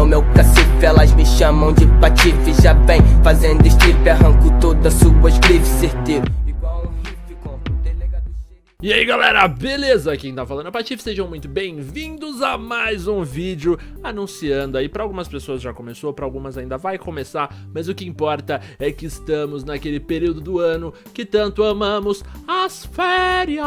no meu cacife Elas me chamam de patife. Já vem fazendo strip Arranco todas suas grifes certeiro E aí galera, beleza? Quem tá falando é o Patife, sejam muito bem-vindos a mais um vídeo anunciando aí, para algumas pessoas já começou, para algumas ainda vai começar, mas o que importa é que estamos naquele período do ano que tanto amamos, as férias!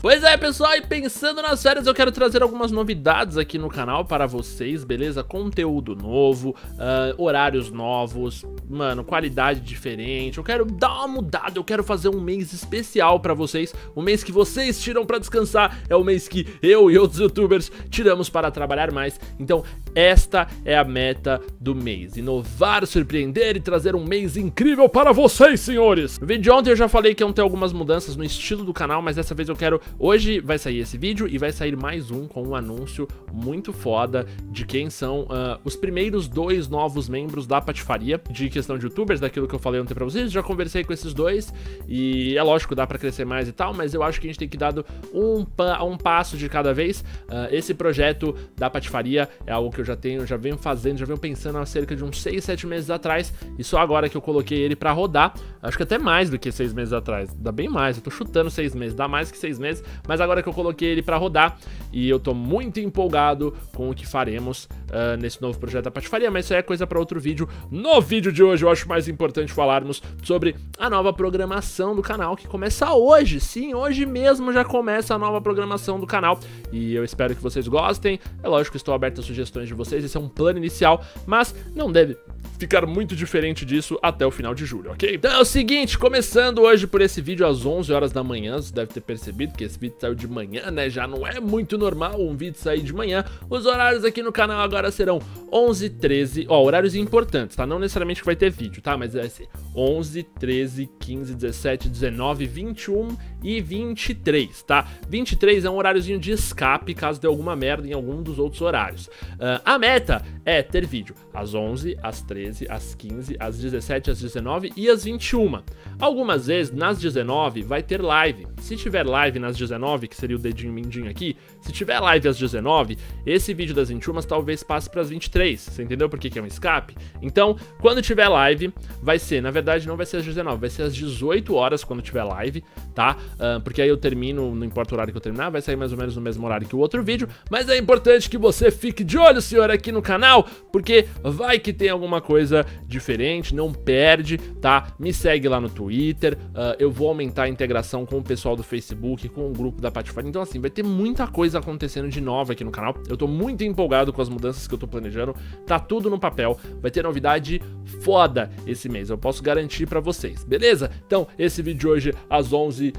Pois é pessoal, e pensando nas férias eu quero trazer algumas novidades aqui no canal para vocês, beleza? Conteúdo novo, uh, horários novos, mano, qualidade diferente, eu quero dar uma mudada, eu quero fazer um mês especial para vocês, o mês que vocês tiram para descansar, é o mês que eu e outros youtubers tiramos para trabalhar mais. Então, esta é a meta do mês: inovar, surpreender e trazer um mês incrível para vocês, senhores. No vídeo de ontem eu já falei que iam ter algumas mudanças no estilo do canal, mas dessa vez eu quero. Hoje vai sair esse vídeo e vai sair mais um com um anúncio muito foda de quem são uh, os primeiros dois novos membros da Patifaria, de questão de youtubers, daquilo que eu falei ontem pra vocês. Já conversei com esses dois e é lógico, dá pra crescer mais e tal, mas eu acho que a gente tem que dar um, um passo de cada vez. Uh, esse projeto da Patifaria é algo que eu já tenho, já venho fazendo, já venho pensando há cerca de uns 6, 7 meses atrás, e só agora que eu coloquei ele pra rodar, acho que até mais do que 6 meses atrás, dá bem mais, eu tô chutando 6 meses, dá mais que 6 meses, mas agora que eu coloquei ele pra rodar, e eu tô muito empolgado com o que faremos uh, nesse novo projeto da Patifaria, mas isso aí é coisa pra outro vídeo. No vídeo de hoje eu acho mais importante falarmos sobre a nova programação do canal, que começa hoje, sim, hoje mesmo já começa a nova programação do canal, e eu espero que vocês gostem, é lógico que estou aberto a sugestões de vocês, esse é um plano inicial, mas não deve ficar muito diferente disso até o final de julho, ok? Então é o seguinte, começando hoje por esse vídeo às 11 horas da manhã, você deve ter percebido que esse vídeo saiu de manhã, né? Já não é muito normal um vídeo sair de manhã. Os horários aqui no canal agora serão 11, 13, ó, horários importantes, tá? Não necessariamente que vai ter vídeo, tá? Mas vai ser 11, 13, 15, 17, 19, 21 e 23, tá? 23 é um horáriozinho de escape caso dê alguma merda em algum dos outros horários. Uh, a meta é ter vídeo às 11, às 13, às 15, às 17, às 19 e às 21. Algumas vezes nas 19 vai ter live. Se tiver live nas 19, que seria o dedinho mindinho aqui, se tiver live às 19, esse vídeo das 21 talvez passe para as 23. Você entendeu por que, que é um escape? Então, quando tiver live, vai ser, na verdade não vai ser às 19, vai ser às 18 horas quando tiver live, tá? Uh, porque aí eu termino, não importa o horário que eu terminar, vai sair mais ou menos no mesmo horário que o outro vídeo, mas é importante que você fique de olho, senhor, aqui no canal, porque vai que tem alguma coisa diferente, não perde, tá? Me segue lá no Twitter, uh, eu vou aumentar a integração com o pessoal do Facebook, com o grupo da Patifaria, então assim, vai ter muita coisa acontecendo de nova aqui no canal, eu tô muito empolgado com as mudanças que eu tô planejando, tá tudo no papel, vai ter novidade foda esse mês, eu posso garantir pra vocês, beleza? Então, esse vídeo de hoje, às 11, uh,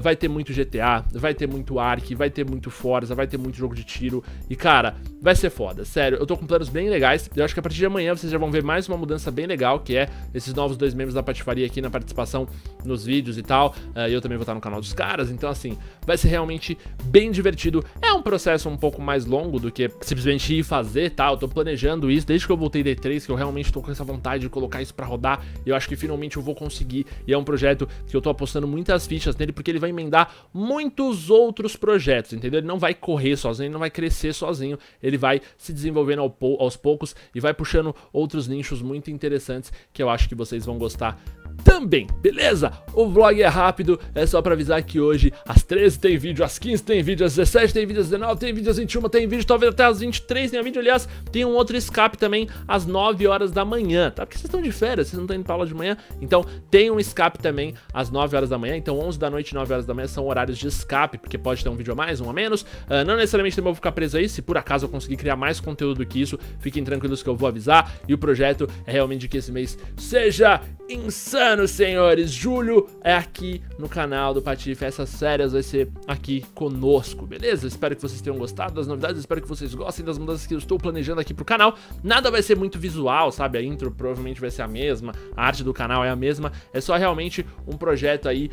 vai ter muito GTA, vai ter muito Ark, vai ter muito Forza, vai ter muito jogo de tiro, e cara, vai ser foda, sério, eu tô com planos bem legais, eu acho que a partir de amanhã vocês já vão ver mais uma mudança bem legal, que é esses novos dois membros da Patifaria aqui na participação nos vídeos e tal, uh, eu também vou estar no canal dos caras, então assim, vai ser realmente bem divertido, é um processo um pouco mais longo do que simplesmente ir fazer, tá, eu tô planejando isso desde que eu voltei D3, que eu realmente tô com essa vontade de colocar isso pra rodar, e eu acho que finalmente eu vou conseguir, e é um projeto que eu tô apostando muitas fichas nele, porque ele vai emendar muitos outros projetos, entendeu? Ele não vai correr sozinho, ele não vai crescer sozinho, ele vai se desenvolvendo aos poucos e vai puxando outros nichos muito interessantes que eu acho que vocês vão gostar também, beleza? O vlog é rápido, é só pra avisar que hoje às 13 tem vídeo, às 15 tem vídeo, às 17 tem vídeo, às 19 tem vídeo, às 21 tem vídeo, talvez até às 23 tenha vídeo, aliás, tem um outro escape também às 9 horas da manhã, tá? Porque vocês estão de férias, vocês não estão indo pra aula de manhã, então tem um escape também às 9 horas da manhã, então 11 da noite e 9 horas da manhã são horários de escape, porque pode ter um vídeo a mais, um a menos, uh, não necessariamente também vou ficar preso aí, se por acaso eu conseguir criar mais conteúdo do que isso, fiquem tranquilos que eu vou avisar, e o projeto é realmente que esse mês seja insano, senhores. Julho é aqui no canal do Patife. Essas férias vai ser aqui conosco, beleza? Espero que vocês tenham gostado das novidades, espero que vocês gostem das mudanças que eu estou planejando aqui pro canal. Nada vai ser muito visual, sabe? A intro provavelmente vai ser a mesma, a arte do canal é a mesma. É só realmente um projeto aí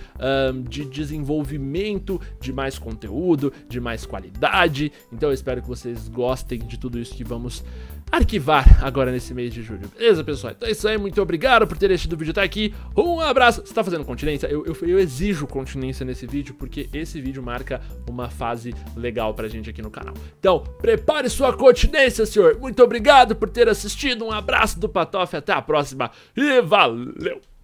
um, de desenvolvimento de mais conteúdo, de mais qualidade. Então eu espero que vocês gostem de tudo isso que vamos arquivar agora nesse mês de julho. Beleza, pessoal? Então é isso aí, muito obrigado por ter assistido o vídeo até aqui. Um abraço. Você tá fazendo continência? Eu, eu, eu exijo continência nesse vídeo, porque esse vídeo marca uma fase legal pra gente aqui no canal. Então, prepare sua continência, senhor. Muito obrigado por ter assistido. Um abraço do Patof. Até a próxima. E valeu!